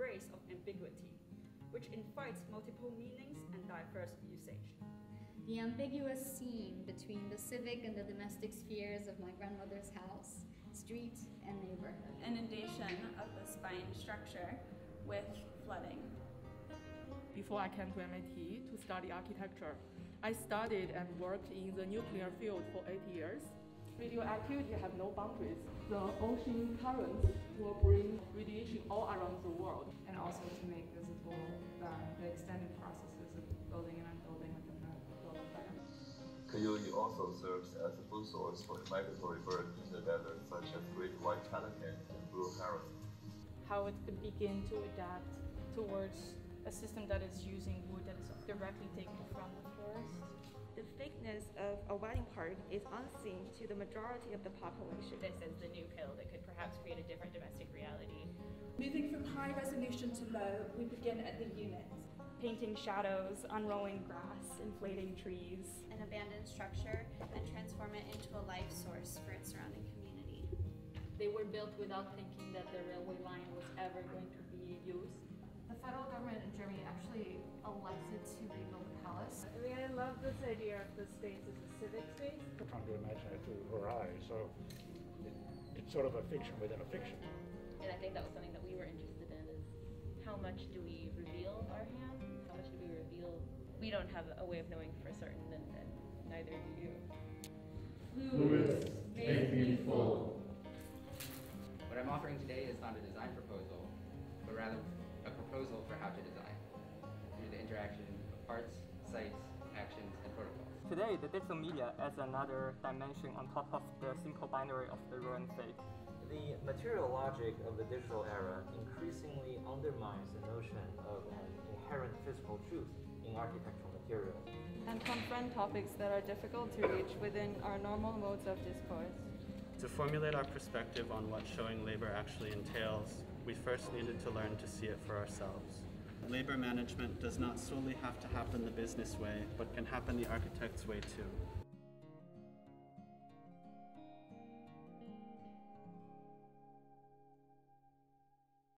embrace of ambiguity, which invites multiple meanings and diverse usage. The ambiguous scene between the civic and the domestic spheres of my grandmother's house, street, and neighborhood. Inundation of the spine structure with flooding. Before I came to MIT to study architecture, I studied and worked in the nuclear field for eight years. Radioactivity have no boundaries. The ocean currents will bring radiation all around the world. and also to make visible um, the extended processes of building and unbuilding within the building plan. KUE also serves as a food source for migratory birds in the desert, such as great white pelican and blue heron. How it could begin to adapt towards a system that is using wood that is directly taken from the forest. The fakeness of a wedding party is unseen to the majority of the population. This is the new pill that could perhaps create a different domestic reality. Moving from high resolution to low, we begin at the unit. Painting shadows, unrolling grass, inflating trees. An abandoned structure and transform it into a life source for its surrounding community. They were built without thinking that the railway line was ever going to be used. The federal government in Germany I mean, I love this idea of the space as a civic space. We're trying to imagine it through her eyes, so it, it's sort of a fiction within a fiction. And I think that was something that we were interested in is how much do we reveal our ham? How much do we reveal? We don't have a way of knowing for certain and, and neither do you. Fluids make me full. What I'm offering today is not a design proposal, but rather a proposal for how to design through the interaction of parts, Today, the digital media adds another dimension on top of the simple binary of the real and fake. The material logic of the digital era increasingly undermines the notion of an inherent physical truth in architectural materials. And confront topics that are difficult to reach within our normal modes of discourse. To formulate our perspective on what showing labor actually entails, we first needed to learn to see it for ourselves. Labor management does not solely have to happen the business way, but can happen the architect's way too.